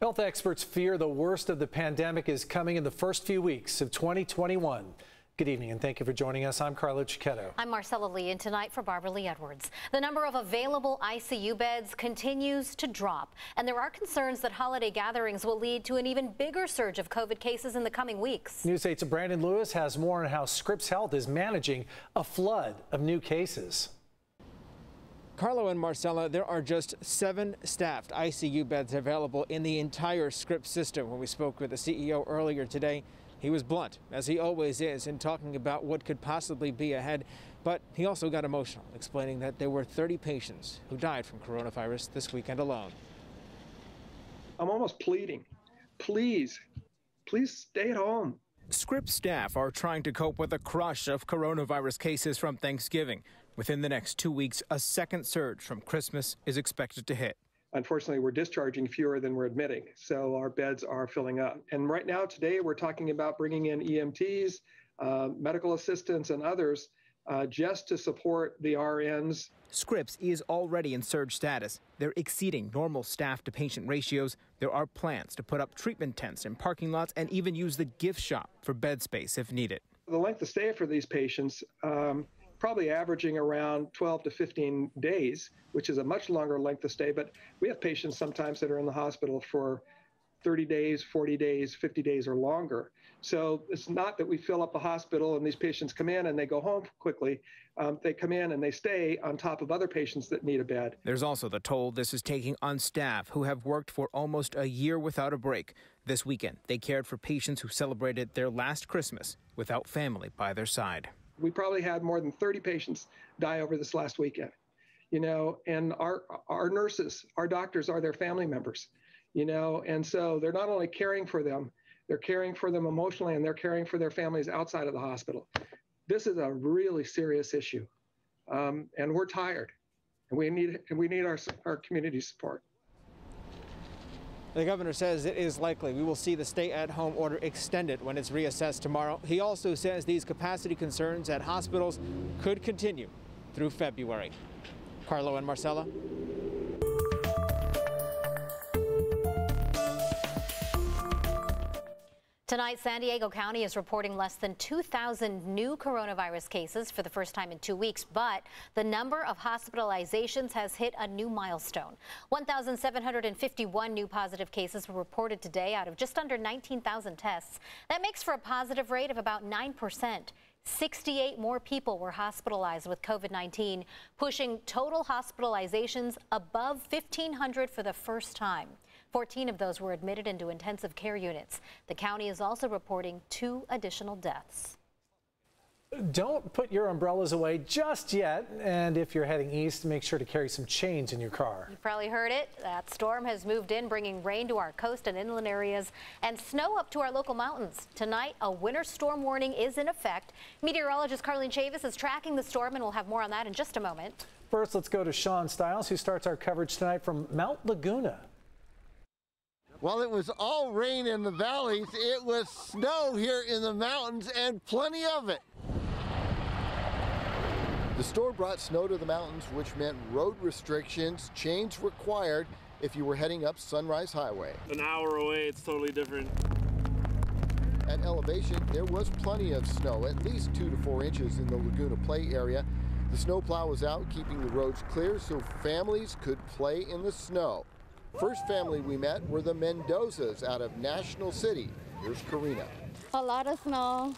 Health experts fear the worst of the pandemic is coming in the first few weeks of 2021. Good evening and thank you for joining us. I'm Carlo Cecchetto. I'm Marcella Lee and tonight for Barbara Lee Edwards. The number of available ICU beds continues to drop and there are concerns that holiday gatherings will lead to an even bigger surge of COVID cases in the coming weeks. News 8's Brandon Lewis has more on how Scripps Health is managing a flood of new cases. Carlo and Marcella, there are just seven staffed ICU beds available in the entire Scripps system. When we spoke with the CEO earlier today, he was blunt, as he always is, in talking about what could possibly be ahead, but he also got emotional, explaining that there were 30 patients who died from coronavirus this weekend alone. I'm almost pleading. Please, please stay at home. Scripps staff are trying to cope with a crush of coronavirus cases from Thanksgiving. Within the next two weeks, a second surge from Christmas is expected to hit unfortunately, we're discharging fewer than we're admitting. So our beds are filling up. And right now, today, we're talking about bringing in EMTs, uh, medical assistants, and others uh, just to support the RNs. Scripps is already in surge status. They're exceeding normal staff to patient ratios. There are plans to put up treatment tents in parking lots and even use the gift shop for bed space if needed. The length of stay for these patients um, probably averaging around 12 to 15 days, which is a much longer length of stay. But we have patients sometimes that are in the hospital for 30 days, 40 days, 50 days, or longer. So it's not that we fill up a hospital and these patients come in and they go home quickly. Um, they come in and they stay on top of other patients that need a bed. There's also the toll this is taking on staff who have worked for almost a year without a break. This weekend, they cared for patients who celebrated their last Christmas without family by their side. We probably had more than 30 patients die over this last weekend. You know, and our our nurses, our doctors are their family members. You know, and so they're not only caring for them, they're caring for them emotionally, and they're caring for their families outside of the hospital. This is a really serious issue, um, and we're tired, and we need and we need our our community support. The governor says it is likely we will see the stay at home order extended when it's reassessed tomorrow. He also says these capacity concerns at hospitals could continue through February. Carlo and Marcella, Tonight, San Diego County is reporting less than 2,000 new coronavirus cases for the first time in two weeks, but the number of hospitalizations has hit a new milestone. 1,751 new positive cases were reported today out of just under 19,000 tests. That makes for a positive rate of about 9 percent. 68 more people were hospitalized with COVID 19, pushing total hospitalizations above 1,500 for the first time. 14 of those were admitted into intensive care units. The county is also reporting two additional deaths. Don't put your umbrellas away just yet. And if you're heading east, make sure to carry some chains in your car. You probably heard it. That storm has moved in, bringing rain to our coast and inland areas and snow up to our local mountains. Tonight, a winter storm warning is in effect. Meteorologist Carlene Chavis is tracking the storm, and we'll have more on that in just a moment. First, let's go to Sean Stiles, who starts our coverage tonight from Mount Laguna. While it was all rain in the valleys, it was snow here in the mountains and plenty of it. The storm brought snow to the mountains, which meant road restrictions, chains required if you were heading up Sunrise Highway. An hour away, it's totally different. At elevation, there was plenty of snow, at least two to four inches in the Laguna Play area. The snowplow was out, keeping the roads clear so families could play in the snow. First family we met were the Mendozas out of National City. Here's Karina. A lot of snow.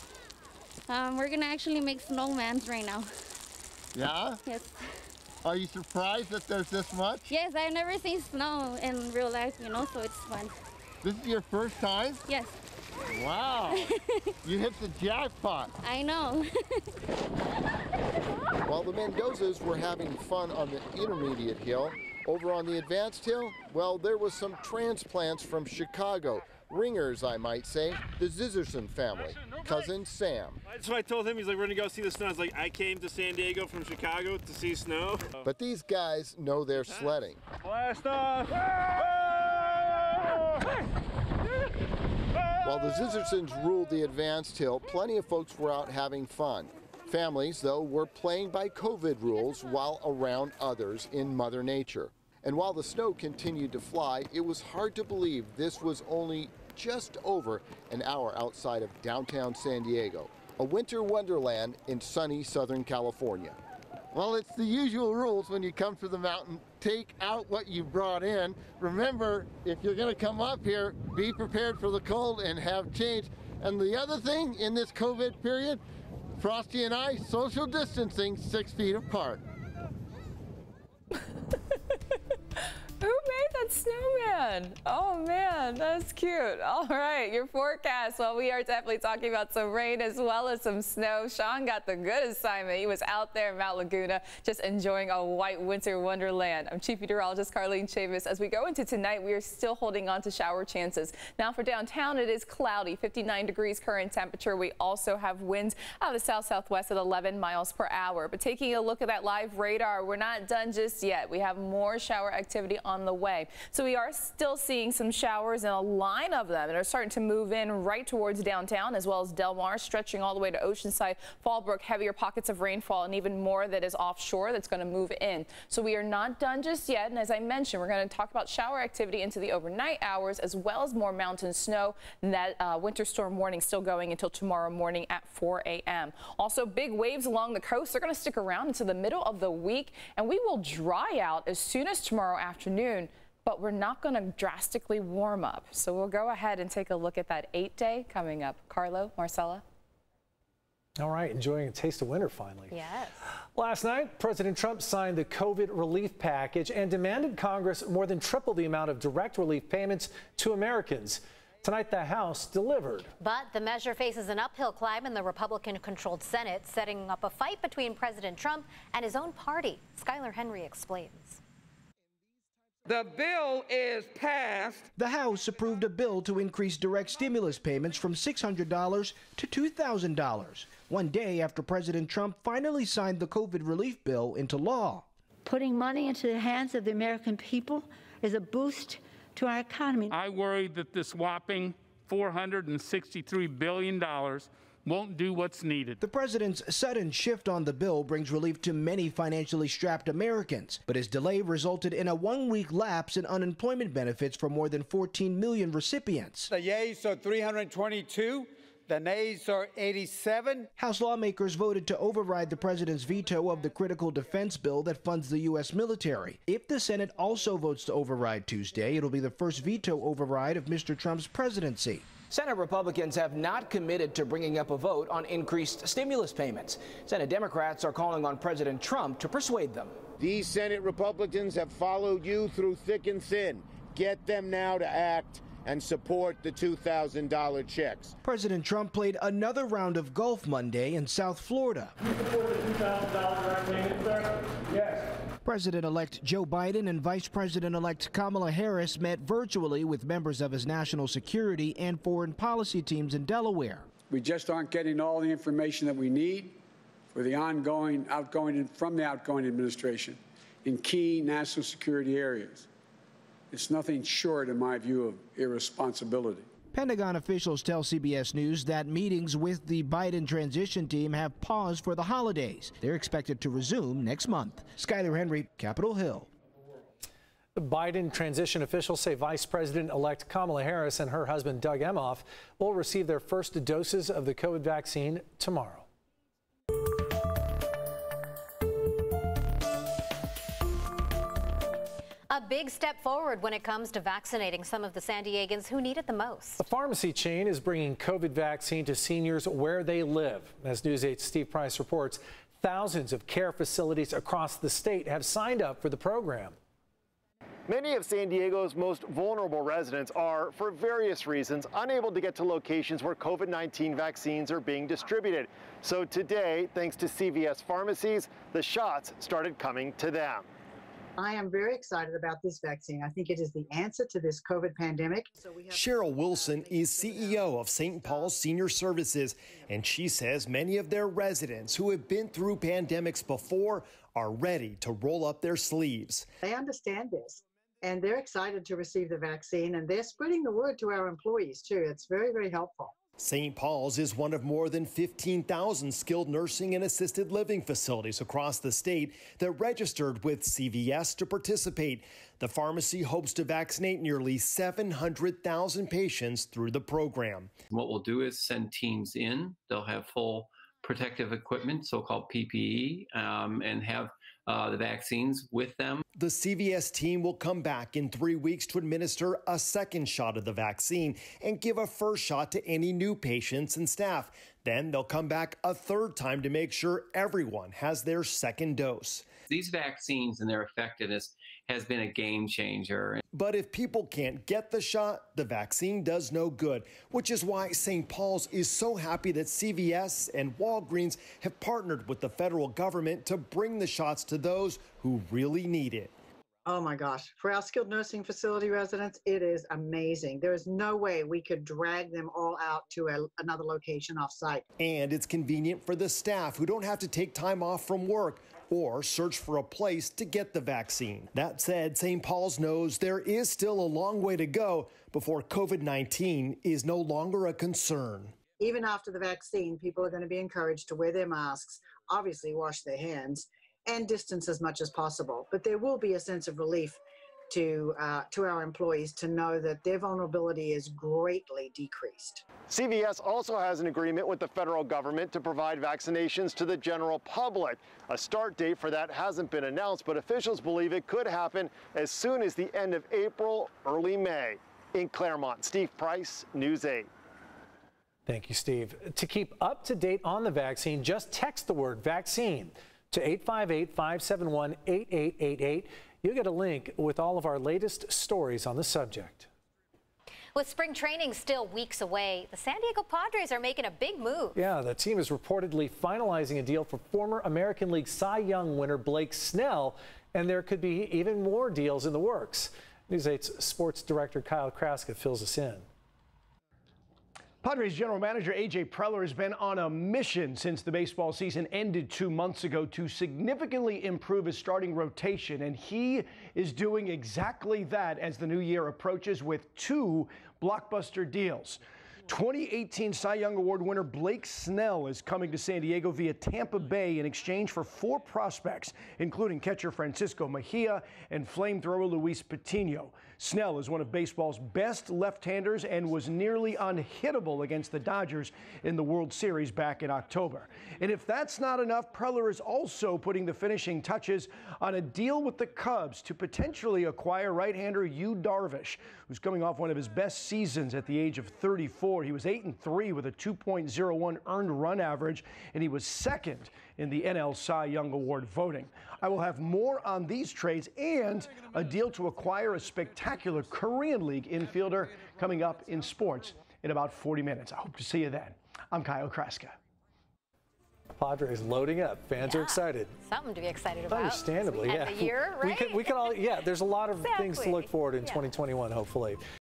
Um, we're gonna actually make snowmans right now. Yeah? Yes. Are you surprised that there's this much? Yes, I've never seen snow in real life, you know, so it's fun. This is your first time? Yes. Wow. you hit the jackpot. I know. While the Mendozas were having fun on the intermediate hill, over on the advanced hill, well, there was some transplants from Chicago. Ringers, I might say, the Zizerson family, cousin Sam. That's what I told him. He's like, we're gonna go see the snow. I was like, I came to San Diego from Chicago to see snow. But these guys know their sledding. Blast off! While the Zizersons ruled the advanced hill, plenty of folks were out having fun. Families, though, were playing by COVID rules while around others in Mother Nature. And while the snow continued to fly, it was hard to believe this was only just over an hour outside of downtown San Diego, a winter wonderland in sunny Southern California. Well, it's the usual rules when you come to the mountain. Take out what you brought in. Remember, if you're going to come up here, be prepared for the cold and have change. And the other thing in this COVID period, Frosty and I, social distancing six feet apart. Who that snowman? Oh man, that's cute. All right, your forecast. Well, we are definitely talking about some rain as well as some snow. Sean got the good assignment. He was out there in Mount Laguna just enjoying a white winter wonderland. I'm Chief Meteorologist Carlene Chavis. As we go into tonight, we are still holding on to shower chances. Now for downtown, it is cloudy, 59 degrees current temperature. We also have winds out of the south-southwest at 11 miles per hour. But taking a look at that live radar, we're not done just yet. We have more shower activity on the way. So we are still seeing some showers and a line of them that are starting to move in right towards downtown as well as Del Mar, stretching all the way to Oceanside, Fallbrook, heavier pockets of rainfall and even more that is offshore that's going to move in. So we are not done just yet. And as I mentioned, we're going to talk about shower activity into the overnight hours as well as more mountain snow. And that uh, winter storm warning still going until tomorrow morning at 4 a.m. Also, big waves along the coast. They're going to stick around into the middle of the week and we will dry out as soon as tomorrow afternoon but we're not going to drastically warm up. So we'll go ahead and take a look at that eight day coming up. Carlo, Marcella. All right, enjoying a taste of winter finally. Yes. Last night, President Trump signed the COVID relief package and demanded Congress more than triple the amount of direct relief payments to Americans. Tonight, the House delivered. But the measure faces an uphill climb in the Republican controlled Senate, setting up a fight between President Trump and his own party. Skyler Henry explains. The bill is passed. The House approved a bill to increase direct stimulus payments from $600 to $2,000, one day after President Trump finally signed the COVID relief bill into law. Putting money into the hands of the American people is a boost to our economy. I worry that this whopping $463 billion won't do what's needed. The president's sudden shift on the bill brings relief to many financially strapped Americans, but his delay resulted in a one week lapse in unemployment benefits for more than 14 million recipients. The yeas are 322. The nays are 87. House lawmakers voted to override the president's veto of the critical defense bill that funds the U.S. military. If the Senate also votes to override Tuesday, it'll be the first veto override of Mr. Trump's presidency. Senate Republicans have not committed to bringing up a vote on increased stimulus payments. Senate Democrats are calling on President Trump to persuade them. These Senate Republicans have followed you through thick and thin. Get them now to act and support the $2,000 checks. President Trump played another round of golf Monday in South Florida. You support the $2,000 payment, sir? Yes. President elect Joe Biden and Vice President elect Kamala Harris met virtually with members of his national security and foreign policy teams in Delaware. We just aren't getting all the information that we need for the ongoing, outgoing, from the outgoing administration in key national security areas. It's nothing short, in my view, of irresponsibility. Pentagon officials tell CBS News that meetings with the Biden transition team have paused for the holidays. They're expected to resume next month. Skyler Henry, Capitol Hill. The Biden transition officials say Vice President elect Kamala Harris and her husband Doug Emhoff will receive their first doses of the COVID vaccine tomorrow. A big step forward when it comes to vaccinating some of the San Diegans who need it the most. The pharmacy chain is bringing COVID vaccine to seniors where they live. As News 8's Steve Price reports, thousands of care facilities across the state have signed up for the program. Many of San Diego's most vulnerable residents are, for various reasons, unable to get to locations where COVID 19 vaccines are being distributed. So today, thanks to CVS pharmacies, the shots started coming to them. I am very excited about this vaccine. I think it is the answer to this COVID pandemic. So Cheryl Wilson is CEO of St. Paul's Senior Services, and she says many of their residents who have been through pandemics before are ready to roll up their sleeves. They understand this and they're excited to receive the vaccine and they're spreading the word to our employees too. It's very, very helpful. St. Paul's is one of more than 15,000 skilled nursing and assisted living facilities across the state that registered with CVS to participate. The pharmacy hopes to vaccinate nearly 700,000 patients through the program. What we'll do is send teams in. They'll have full protective equipment, so called PPE, um, and have uh, the vaccines with them. The CVS team will come back in three weeks to administer a second shot of the vaccine and give a first shot to any new patients and staff. Then they'll come back a third time to make sure everyone has their second dose. These vaccines and their effectiveness has been a game changer. But if people can't get the shot, the vaccine does no good, which is why St. Paul's is so happy that CVS and Walgreens have partnered with the federal government to bring the shots to those who really need it. Oh my gosh. For our skilled nursing facility residents, it is amazing. There is no way we could drag them all out to a, another location off site. And it's convenient for the staff who don't have to take time off from work or search for a place to get the vaccine. That said, St. Paul's knows there is still a long way to go before COVID 19 is no longer a concern. Even after the vaccine, people are going to be encouraged to wear their masks, obviously, wash their hands, and distance as much as possible. But there will be a sense of relief to uh, to our employees to know that their vulnerability is greatly decreased. CVS also has an agreement with the federal government to provide vaccinations to the general public. A start date for that hasn't been announced, but officials believe it could happen as soon as the end of April, early May. In Clairemont, Steve Price, News 8. Thank you, Steve. To keep up to date on the vaccine, just text the word vaccine to 858 571 8888. You'll get a link with all of our latest stories on the subject. With spring training still weeks away, the San Diego Padres are making a big move. Yeah, the team is reportedly finalizing a deal for former American League Cy Young winner Blake Snell, and there could be even more deals in the works. News 8's sports director Kyle Kraska fills us in. Padres general manager A.J. Preller has been on a mission since the baseball season ended two months ago to significantly improve his starting rotation, and he is doing exactly that as the new year approaches with two blockbuster deals. 2018 Cy Young Award winner Blake Snell is coming to San Diego via Tampa Bay in exchange for four prospects, including catcher Francisco Mejia and flamethrower Luis Patino. Snell is one of baseball's best left-handers and was nearly unhittable against the Dodgers in the World Series back in October. And if that's not enough, Preller is also putting the finishing touches on a deal with the Cubs to potentially acquire right-hander Yu Darvish, who's coming off one of his best seasons at the age of 34. He was 8 and 3 with a 2.01 earned run average, and he was second in the NL Cy Young Award voting. I will have more on these trades and a deal to acquire a spectacular Korean League infielder coming up in sports in about 40 minutes. I hope to see you then. I'm Kyle Kraska. Padres loading up. Fans yeah, are excited. Something to be excited about. Understandably, End yeah. the year, right? We can, we can all, yeah. There's a lot of exactly. things to look forward in yeah. 2021, hopefully.